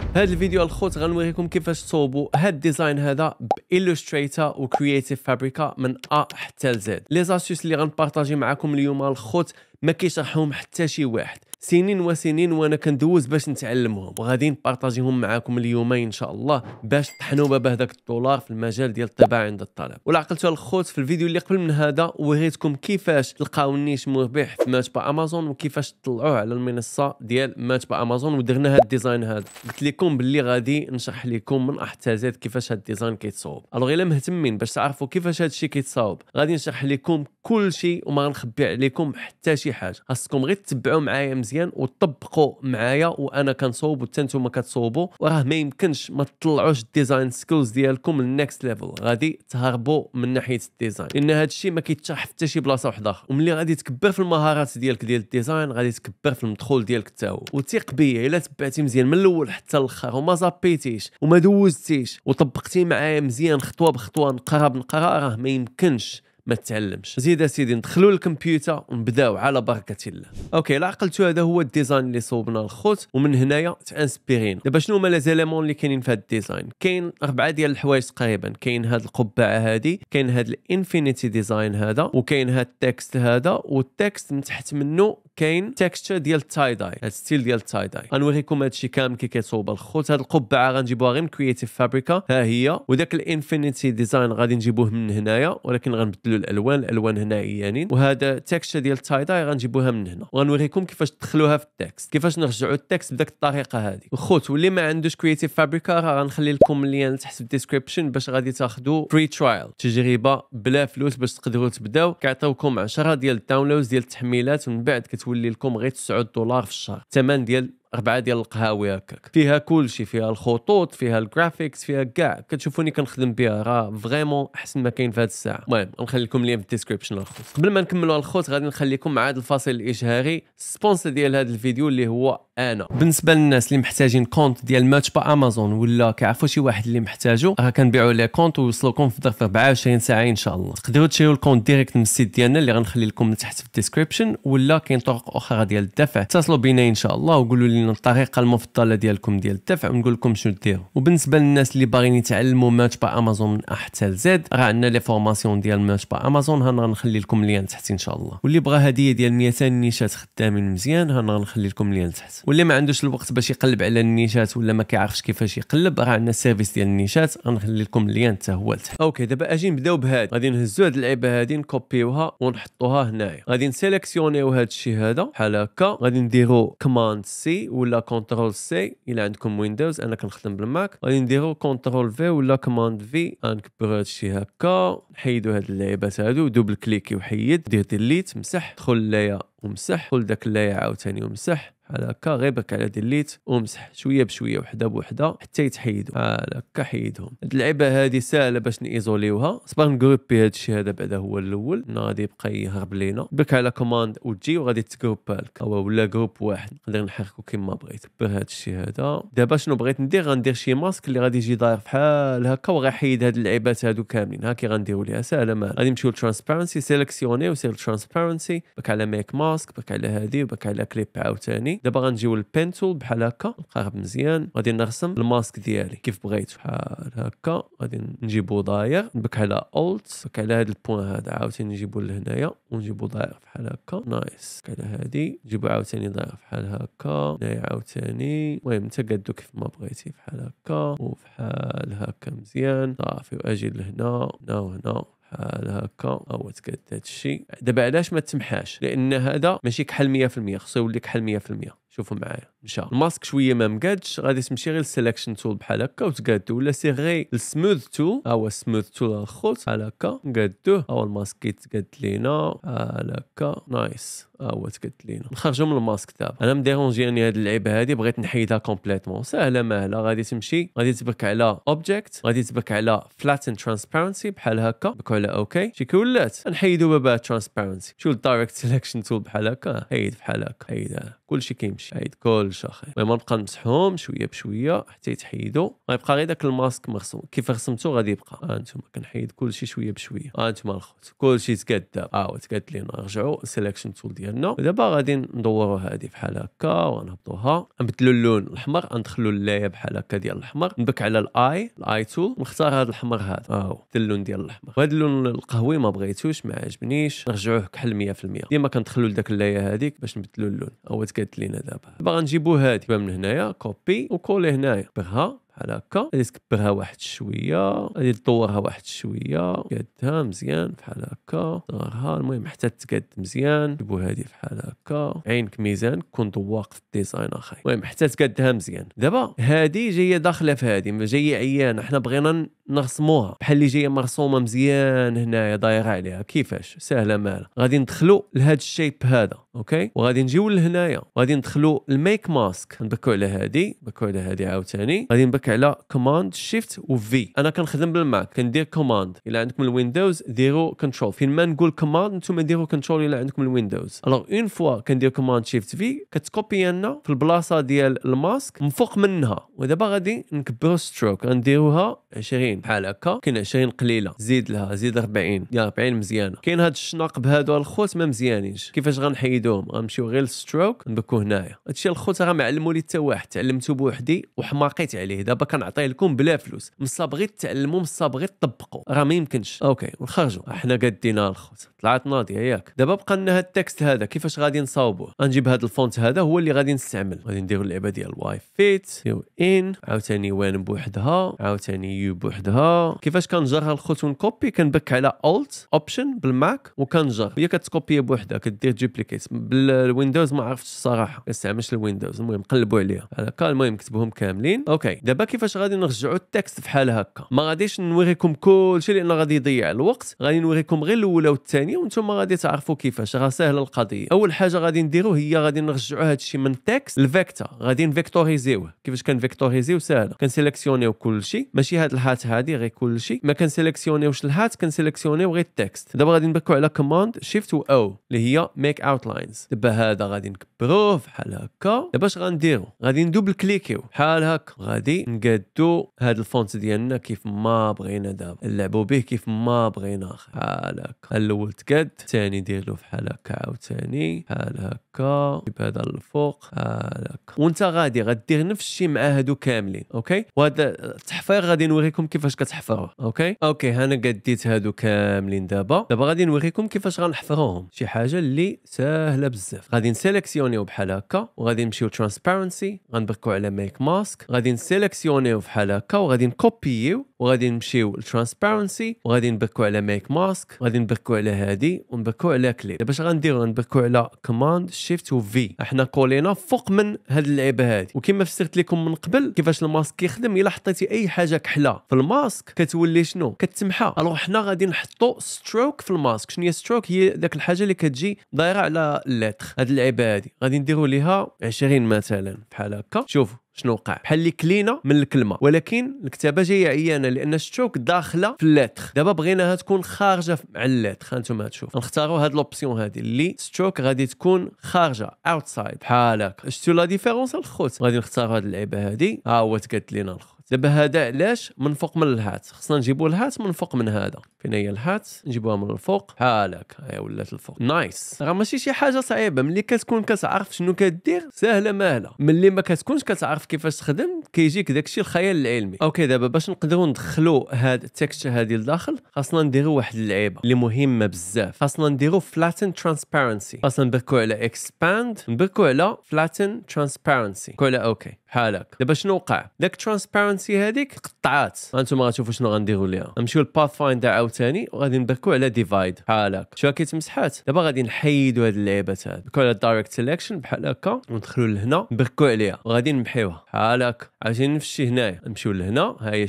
هذا الفيديو الخوت غنوريكم كيفاش تصوبوا هذا الديزاين هذا بالوستريتور وكرييتيف فابريكا من ا حتى لزد لي زاسيوس اللي غن partagé معكم اليوم الخوت ما كيشرحهم حتى شي واحد. سنين وسنين وأنا كندوز باش نتعلمهم وغادي نpartagéهم معكم اليوم إن شاء الله باش طحنوا بابا هذاك الدولار في المجال ديال الطباعة عند الطلب. ولا عقلتوا الخوت في الفيديو اللي قبل من هذا وريتكم كيفاش تلقاو ال niche مربح في Merch by Amazon وكيفاش تطلعوه على المنصة ديال Merch by Amazon ودرنا هذا ال design هذا. قلت لكم باللي غادي نشرح لكم من A حتى Z كيفاش هذا ال design كيتصاوب. alors الا مهتمين باش تعرفوا كيفاش هذا الشيء كيتصاوب. غادي نشرح لكم كل شيء وما غنخبي عليكم حتى شي حاجة. خاصكم غير تتبعوا معايا وطبقوا معايا وأنا كنصوب وحتى نتوما كتصوبوا وراه ما يمكنش ما تطلعوش ال design skills ديالكم لل next level غادي تهربوا من ناحية ال design لأن هذا الشيء ما كيتشرح حتى شي بلاصة واحدة أخرى وملي غادي تكبر في المهارات ديالك ديال ال design غادي تكبر في المدخول ديالك حتى هو. وثيق بيا إلا تبعتي مزيان من الأول حتى الآخر وما zappéتيش وما دوزتيش وطبقتي معايا مزيان خطوة بخطوة نقرا بنقرا راه ما يمكنش ما تتعلمش زيد اسيدي ندخلوا الكمبيوتر ونبداو على بركة الله. Okay لا عقلتو هذا هو ال design اللي صوبنا الخوت ومن هنايا transparent. دابا شنو هما les éléments اللي كاينين في هذا ال design؟ كاين أربعة ديال الحوايج تقريبا. كاين هذه القبعة هذه كاين هذا ال infinity design هذا وكاين هذا ال text هذا وال text من تحت منه كاين texture ديال ال tie dye هذا style ديال ال tie dye غنوريكم هذا الشيء كامل كي كيتصوب الخوت. هذه القبعة غنجيبوها غير من Creative Fabrica ها هي. وداك ال infinity design غادي نجيبوه من هنايا ولكن غنبدلوا الألوان. الألوان هنا عيانين. وهذا texture ديال ال tie dye غنجيبوها من هنا. وغنوريكم كيفاش تدخلوها في ال text. كيفاش نرجعوا ال text بداك الطريقة هذه الخوت واللي ما عندوش Creative Fabrica راه غنخلي لكم ال lien تحت في ال description باش غادي تاخذوا free trial تجربه بلا فلوس باش تقدروا تبداو. كيعطيوكم 10 ديال ال downloads ديال التحميلات ومن بعد كتولي لكم غير 9 دولار في الشهر. الثمن ديال أربعة ديال القهاوي هكاك. فيها كل شيء فيها الخطوط فيها ال graphics فيها كاع. كتشوفوني كنخدم بها راه vraiment أحسن ما كاين في هذه الساعة. المهم غنخلي لكم ال lien في ال description الخوت قبل ما نكملوا الخوت غادي نخليكم مع هذا الفاصل الاشهاري sponsor ديال هذا الفيديو اللي هو أنا. بالنسبة للناس اللي محتاجين compte ديال Merch by Amazon ولا كيعرفوا شي واحد اللي محتاجو راه كنبيعوا les comptes ويوصلوكم في ظرف 24 ساعة إن شاء الله. تقدروا تشريو ال compte direct من ال site ديالنا اللي غنخلي لكم تحت في ال description ولا كاين طرق أخرى ديال الدفع. اتصلوا بينا إن شاء الله وقولوا لنا الطريقة المفضلة ديالكم ديال الدفع ونقول لكم شنو ديروا وبالنسبة للناس اللي باغيين يتعلموا Merch by Amazon من A حتى ل Z راه عندنا les formations ديال Merch by Amazon. هنا غنخلي لكم ال lien تحت إن شاء الله. واللي بغى هدية ديال 200 nicheات خدامين مزيان هنا غنخلي لكم ال lien تحت. واللي ما عندوش الوقت باش يقلب على ال nicheات ولا ما كيعرفش كيفاش يقلب راه عندنا ال service ديال ال nicheات. غنخلي لكم ال lien حتى هو لتحت. Okay دابا أجي نبداو بهاد. غادي نهزو هاد اللعيبة هادي نcopierوها ونحطوها هنايا. غادي نsélectionnéو هاد الشيء هذا. بحال هكا. غادي نديرو command C ولا control C إلا عندكم Windows أنا كنخدم بال Mac. غادي نديرو control V ولا command V غنكبرو هاد الشيء هكا. نحيدو هاد اللعيبات هادو double cliqué وحيد. دير delete مسح. دخل ال layer ومسح. دخل داك ال layer عاوتاني ومسح. بحال هكا غير بك على delete ومسح شوية بشوية وحدة بوحدة حتى يتحيدوا. بحال هكا حيدهم. هاد اللعبة هادي ساهلة باش نيزوليوها صبر نجروبي الشيء هذا بعدا هو الأول. غادي يبقى يهرب لينا. بك على command وتجي وغادي تجروبا لك هو ولا group واحد. نقدر نحركو كيما بغيت. بر هاد الشيء هذا. دابا شنو بغيت ندير؟ غندير شي mask اللي غادي يجي داير بحال هكا وغيحيد هاد اللعيبات هادو كاملين. هاكي غنديرو ليها. ساهله ما غادي نمشيو لل transparency سيليكسيوني وسير transparency. بك على make mask بك على هادي وبك على كليب عاوتاني. دابا غنجيو ال pen tool بحال هكا نقرب مزيان. غادي نرسم ال mask ديالي. كيف بغيت بحال هكا. غادي نجيبو داير. نبك على alt بك على هذا ال point هذا. عاوتاني نجيبو لهنايا. ونجيبو داير بحال هكا. nice بك على هادي. نجيبو عاوتاني داير بحال هكا. هنايا عاوتاني. المهم انت قادو كيف ما بغيتي بحال هكا. وبحال هكا مزيان. صافي. واجي لهنا. هنا وهنا. بحال هكا. هو تقاد هذا الشيء دابا علاش ما تمحاش لأن هذا ماشي كحل 100% خصو يولي كحل 100% شوفوا معايا. مشى. ال mask شوية ما مقادش غادي تمشي غير ال selection tool بحال هكا وتقادو. ولا سي غير ال smooth tool ها هو ال smooth tool الخوت بحال هكا. نقادوه ها هو ال mask كيتقاد لينا بحال هكا. nice ها هو تقاد لينا. نخرجوا من ال mask دابا. أنا مديرونجيني هاد اللعيبة هادي بغيت نحيدها complètement ساهله ماهله غادي تمشي غادي تبك على object غادي تبك على flatten transparency بحال هكا. بك على okay شي كي ولات نحيدو بابا transparency شو ال direct selection tool بحال هكا؟ حيد بحال هكا. حيد كلشي كيمشي. حيد كلشي أخي المهم نبقى نمسحهم شوية بشوية حتى يتحيدوا. غيبقى غير داك ال mask مرسوم كيف رسمتو غادي يبقى؟ ها أنتم كنحيد كلشي شوية بشوية. ها أنتم الخوت. كلشي تقاد دابا ها هو تقاد لينا. نرجعوا ال selection tool ديالنا. دابا غادي ندوروا هذه بحال هكا ونهبطوها. نبدلوا اللون الأحمر. ندخلوا اللاية بحال هكا ديال الأحمر. نبك على ال I ال eye tool نختار هذا الأحمر هذا. ها هو اللون ديال الأحمر. وهذا اللون القهوي ما بغيتوش ما عجبنيش. نرجعوه كحل 100% ديما كندخلوا لذاك اللاية هذيك باش نبدلوا اللون. هو تقاد لينا دابا. دابا غنجيبوا هذه من هنايا كوبي وكولي هنايا. بغها. بحال هكا. غادي تكبرها واحد شوية. غادي تطورها واحد شوية. قادها مزيان بحال هكا. صغرها المهم حتى تقاد مزيان. جيبو هذه بحال هكا. عينك ميزان كون ذواق في ال design أخي. المهم حتى تقادها مزيان. دابا هذه جاية داخلة في هذه جاية عيانة. حنا بغينا نرسموها بحال اللي جاية مرسومة مزيان هنايا دايرة عليها. كيفاش؟ سهلة مالا. غادي ندخلوا لهذا ال shape هذا okay؟ وغادي نجيو لهنايا. وغادي ندخلوا ال make mask. نبكو على هذه نبكو على هذه عاوتاني. غادي نبك على command shift و V أنا كنخدم بال Mac كندير command إلا عندكم ال Windows ديروا control فين ما نقول command أنتم ديروا control إلا عندكم ال Windows. alors on voit كندير command shift V كتكوبي لنا في البلاصة ديال ال mask من فوق منها. ودابا غادي نكبروا stroke غنديروها 20 بحال هكا. كاين 20 قليلة. زيد لها زيد 40 يا 40 مزيانة. كاين هاد الشناق بهادو الخوت ما مزيانينش. كيفاش غنحيدوهم؟ غنمشيو غير لل stroke نبكو هنايا. هادشي الخوت راه ما لي حتى واحد. تعلمتو بوحدي وحماقيت عليه. دابا كنعطيه لكم بلا فلوس. مصا بغيت تعلموا بغيت تطبقوا راه ما يمكنش. okay ونخرجوا إحنا قدينا الخوت. طلعت ناضية ياك. دابا بقى لنا هاد ال text هذا. كيفاش غادي نصاوبوه؟ غنجيب هاد ال font هذا هو اللي غادي نستعمل. غادي نديروا اللعبة ديال why fit in عاوتاني when بوحدها عاوتاني you بوحدها. كيفاش كنجرها الخوت ونكوبي؟ كنبك على alt option بال Mac وكنجر. هي كتكوبي بوحدها كدير duplicate بال Windows ما عرفتش الصراحة. ما كنستعملش ال Windows المهم قلبوا عليها. هكا المهم كتبهم كاملين. okay دابا كيفاش غادي نرجعوا ال text بحال هكا؟ ما غاديش نوريكم كلشي لأن غادي يضيع الوقت. غادي نوريكم غير الأولى والثانية وأنتم غادي تعرفوا كيفاش. راه ساهله القضية. أول حاجة غادي نديرو هي غادي نرجعوا هذا الشيء من text ل vector غادي نفيكتوريزيوه. كيفاش كنفيكتوريزيو؟ ساهله كنسيليكسيونيو كلشي ماشي هاد ال hat هادي غير كلشي ما كنسيليكسيونيوش ال hat كنسيليكسيونيو غير ال text. دابا غادي نبكوا على command shift و O اللي هي make outlines. دابا هذا غادي نكبروه بحال هكا. دابا اش غنديرو؟ غادي ندوبل كليكيو. بحال هكا. غادي نقادو هاد ال font ديالنا كيف ما بغينا دابا. نلعبوا به كيف ما بغينا. بحال هكا الأول تقاد الثاني دير له بحال هكا عاوتاني بحال هكا. جيب هذا الفوق هكا وانت غادي غدير نفس الشيء مع هادو كاملين okay؟ وهذا التحفير غادي نوريكم كيفاش كتحفروه okay؟ okay أنا قديت هادو كاملين دابا. دابا غادي نوريكم كيفاش غنحفروهم. شي حاجة اللي ساهلة بزاف. غادي نسيليكسيونيو بحال هكا وغادي نمشيو transparency غنبركو على make mask غادي نسيليكسيونيو بحال هكا وغادي نكوبيو وغادي نمشيو لل transparency وغادي نبركو على make mask غادي نبركو على هادي ونبركو على كليب دابا اش غنديرو؟ نبركو على command shift و V إحنا كولينا فوق من هاد اللعبه هادي. وكما فسرت لكم من قبل كيفاش ال mask كيخدم الا حطيتي أي حاجة كحلة في ال mask كتولي شنو؟ كتمحى. alors حنا غادي نحطو stroke في ال mask. شنو هي stroke هي داك الحاجة اللي كتجي دايرة على ال lettre هاد اللعبه هادي. غادي نديرو ليها 20 مثلا. بحال هكا. شوفوا شنو وقع؟ بحال اللي كلينا من الكلمة. ولكن الكتابة جاية عيانة لأن stroke داخلة في ال lettre دابا بغيناها تكون خارجة مع ال lettre هانتوما تشوف نختاروا هاد l'option هادي اللي stroke غادي تكون خارجة outside بحال هكا. شفتوا la différence الخوت. غادي نختاروا هاد اللعبه هادي. ها هو تقاد لينا الخوت. دابا هذا علاش من فوق من ال hat؟ خصنا نجيبوا ال hat من فوق من هذا. فين هي ال hat؟ نجيبوها من الفوق. هكا هي ولات الفوق. nice. راه ماشي شي حاجة صعيبة. ملي كتكون كتعرف شنو كدير ساهلة ماهله ملي ما كتكونش كتعرف كيفاش تخدم كيجيك داكشي الخيال العلمي. okay دابا باش نقدروا ندخلوا هاد ال text هادي لداخل خاصنا نديروا واحد اللعيبة اللي مهمة بزاف. خاصنا نديروا flatten transparency خاصنا نبركوا على expand نبركوا على flatten transparency على okay. بحال هكا دابا شنو وقع؟ داك transparency هذيك؟ قطعات. هانتوما غتشوفوا شنو غنديروا ليها. نمشيو لل pathfinder عاوتاني وغادي نبركو على divide بحال هكا شوفوا كي تمسحات؟ دابا غادي نحيدوا هاد اللعيبات هاد. نبركو على direct selection بحال هكا وندخلوا لهنا. نبركو عليها. وغادي نمحيوها. بحال هكا عاوتاني نفس الشيء هنايا. نمشيو لهنا. ها هي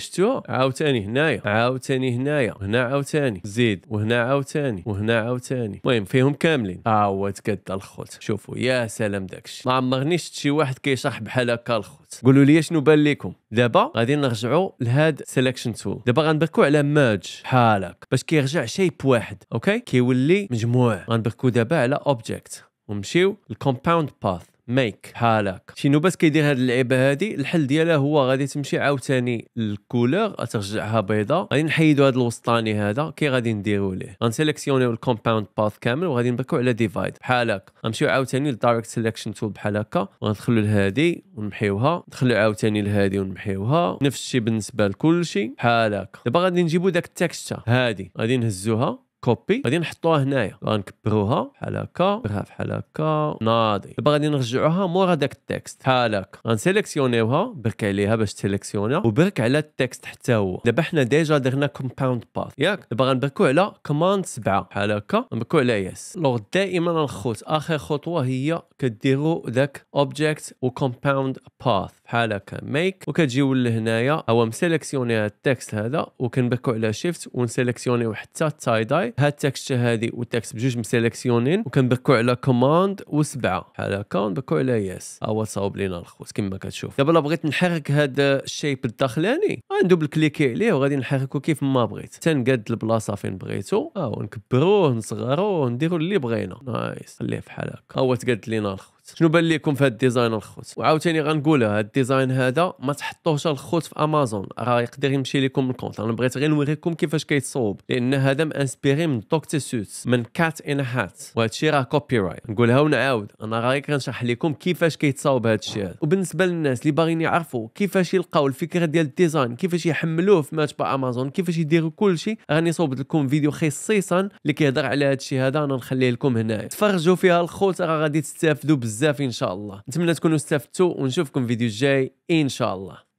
عاوتاني هنايا. عاوتاني هنايا. هنا عاوتاني. زيد. وهنا عاوتاني. وهنا عاوتاني. المهم فيهم كاملين. ها هو تقد الخوت. شوفوا. يا سلام داكشي. ما عمرنيش شي واحد كيشرح بحال هكا الخوت. قولوا لي شنو بان لكم دابا غادي نرجعوا لهاد selection tool دابا غنبركو على merge بحال هكا باش كيرجع shape واحد okay؟ كيولي مجموع. غنبركو دابا على object ونمشيو لل compound path make بحال هكا شنو باش كيدير هاد اللعيبة هادي الحل ديالها هو غادي تمشي عاوتاني ال color ترجعها بيضاء. غادي نحيدو هاد الوسطاني هذا كي غادي نديرو ليه؟ غنسيليكسيونيو ال compound path كامل وغادي نبركو على divide بحال هكا غنمشيو عاوتاني لل direct selection tool بحال هكا. وغندخلو لهادي ونمحيوها. ندخلو عاوتاني لهادي ونمحيوها. نفس الشيء بالنسبة لكلشي بحال هكا دابا غادي نجيبو داك ال texture هادي. غادي نهزوها. copy. غادي نحطوها هنايا. غنكبروها بحال هكا بحال هكا ناضي. دابا غادي نرجعوها. مورا داك ال text بحال هكا غنسيليكسيونيوها. برك عليها باش تسيليكسيونا وبرك على ال text حتى هو. دابا حنا déjà درنا compound path ياك؟ دابا غنبركو على command 7 بحال هكا غنبركو على yes لوغ دائما الخوت. آخر خطوة هي كديروا ذاك object و compound path بحال هكا make وكتجيو لهنايا. هو مسيليكسيوني ال text هذا. وكنبركو على shift ونسيليكسيونيو حتى ال tie-dye هاد ال texture هادي وال text بجوج مسيليكسيونين وكنبركو على command وسبعة. بحال هكا ونبركو على yes. هو صاوب لينا الخوت كما كتشوف. دابا بغيت نحرك هاد ال shape الداخلاني غندوبل كليكي عليه وغادي نحركو كيف ما بغيت. تنقاد البلاصة فين بغيتو ها هو نكبروه نصغروه نديرو اللي بغينا. nice. خليه بحال هكا. هو تقاد لينا الخوت شنو بان لكم في هاد ال design الخوت؟ وعاوتاني غنقولها هاد ال design هذا ما تحطوهش الخوت في أمازون. راه يقدر يمشي لكم ال compte. أنا بغيت غير نوريكم كيفاش كيتصوب. لأن هذا م inspiré من Dr. Seuss من Cat in the Hat. وهذا الشيء راه copyright نقولها ونعاود. أنا راه كنشرح لكم كيفاش كيتصاوب هذا الشيء هذا. وبالنسبة للناس اللي باغيين يعرفوا كيفاش يلقاو الفكرة ديال ال design كيفاش يحملوه في Merch by Amazon كيفاش يديروا كل شيء راني صوبت لكم فيديو خصيصا اللي كيهضر على هذا الشيء هذا. أنا نخليه لكم هنا تفرجوا فيها الخوت راه غادي تستافدوا بزاف إن شاء الله. نتمنى تكونوا استفدتوا ونشوفكم فيديو جاي إن شاء الله.